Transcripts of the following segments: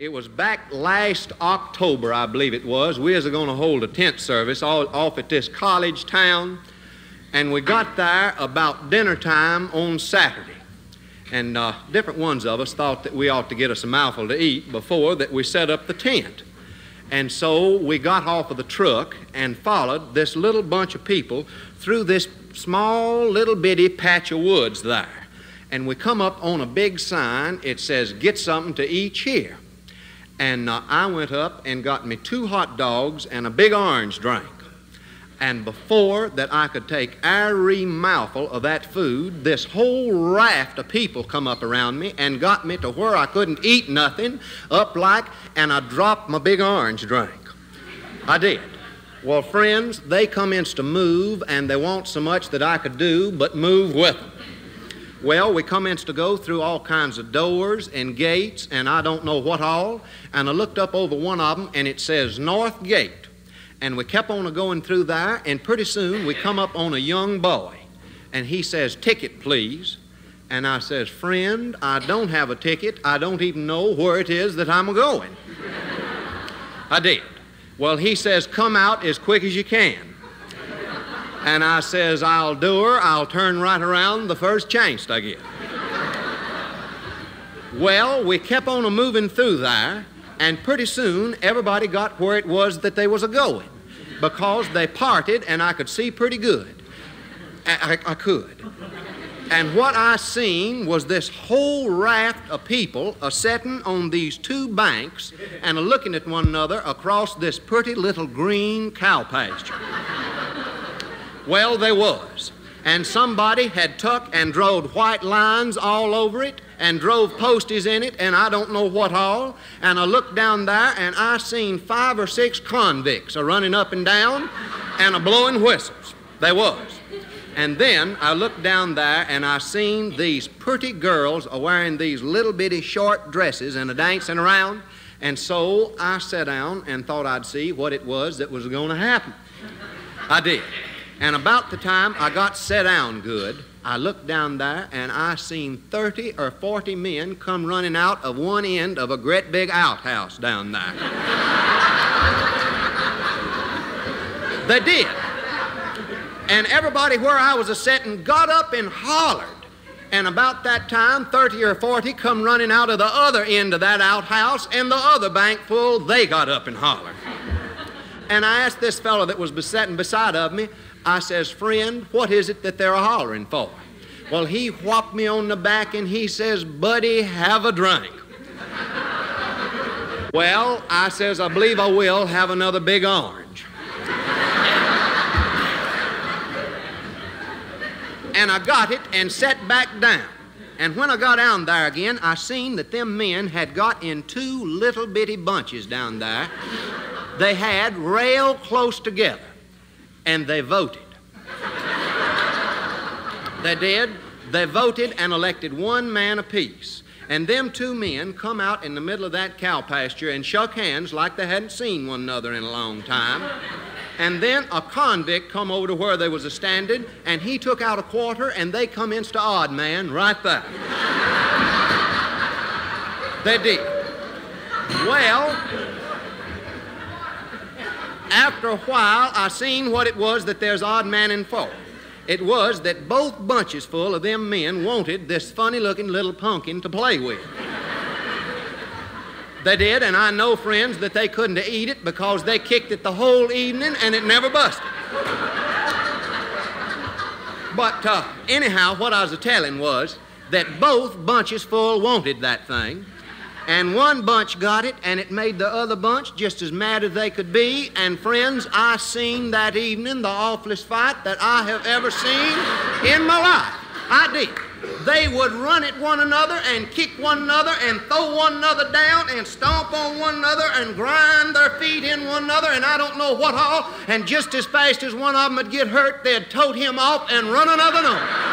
It was back last October, I believe it was. We was going to hold a tent service all, off at this college town, and we got there about dinner time on Saturday. And uh, different ones of us thought that we ought to get us a mouthful to eat before that we set up the tent. And so we got off of the truck and followed this little bunch of people through this small little bitty patch of woods there. And we come up on a big sign. It says, Get something to eat here. And uh, I went up and got me two hot dogs and a big orange drink. And before that I could take every mouthful of that food, this whole raft of people come up around me and got me to where I couldn't eat nothing, up like, and I dropped my big orange drink. I did. Well, friends, they commenced to move, and they want so much that I could do but move with them. Well, we commenced to go through all kinds of doors and gates and I don't know what all. And I looked up over one of them and it says North Gate. And we kept on going through there and pretty soon we come up on a young boy. And he says, Ticket, please. And I says, Friend, I don't have a ticket. I don't even know where it is that I'm going. I did. Well, he says, Come out as quick as you can. And I says, I'll do her. I'll turn right around the first chance I get. well, we kept on a moving through there, and pretty soon everybody got where it was that they was a going because they parted and I could see pretty good. I, I, I could. And what I seen was this whole raft of people a setting on these two banks and a looking at one another across this pretty little green cow pasture. Well, there was. And somebody had took and drove white lines all over it and drove posties in it and I don't know what all. And I looked down there and I seen five or six convicts a running up and down and a blowing whistles. They was. And then I looked down there and I seen these pretty girls a wearing these little bitty short dresses and a dancing around. And so I sat down and thought I'd see what it was that was going to happen. I did. And about the time I got set down good, I looked down there and I seen 30 or 40 men come running out of one end of a great big outhouse down there. they did. And everybody where I was a setting got up and hollered. And about that time, 30 or 40 come running out of the other end of that outhouse, and the other bank full, they got up and hollered. And I asked this fellow that was sitting beside of me, I says, Friend, what is it that they're hollering for? Well, he whopped me on the back and he says, Buddy, have a drink. well, I says, I believe I will have another big orange. and I got it and sat back down. And when I got down there again, I seen that them men had got in two little bitty bunches down there. They had rail close together and they voted. they did. They voted and elected one man apiece. And them two men come out in the middle of that cow pasture and shook hands like they hadn't seen one another in a long time. And then a convict come over to where they was a standing, and he took out a quarter, and they come insta odd man right there. they did. Well, after a while, I seen what it was that there's odd man in for. It was that both bunches full of them men wanted this funny looking little pumpkin to play with. they did, and I know, friends, that they couldn't eat it because they kicked it the whole evening and it never busted. but uh, anyhow, what I was telling was that both bunches full wanted that thing. And one bunch got it, and it made the other bunch just as mad as they could be. And friends, I seen that evening the awfulest fight that I have ever seen in my life. I did. They would run at one another and kick one another and throw one another down and stomp on one another and grind their feet in one another and I don't know what all. And just as fast as one of them would get hurt, they'd tote him off and run another one.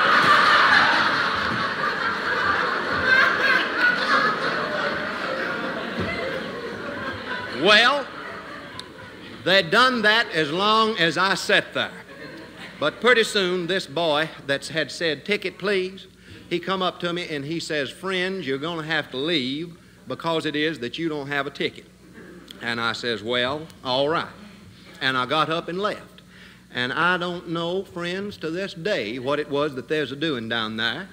Well, they'd done that as long as I sat there. But pretty soon, this boy that had said, Ticket, please, he come up to me and he says, Friends, you're going to have to leave because it is that you don't have a ticket. And I says, Well, all right. And I got up and left. And I don't know, friends, to this day what it was that there's a doing down there,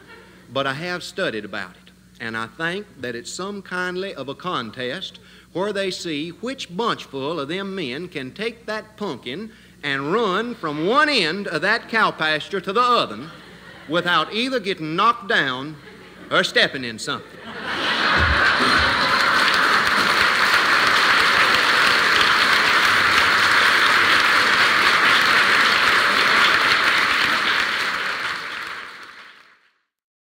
but I have studied about it. And I think that it's some kindly of a contest where they see which bunchful of them men can take that pumpkin and run from one end of that cow pasture to the other without either getting knocked down or stepping in something.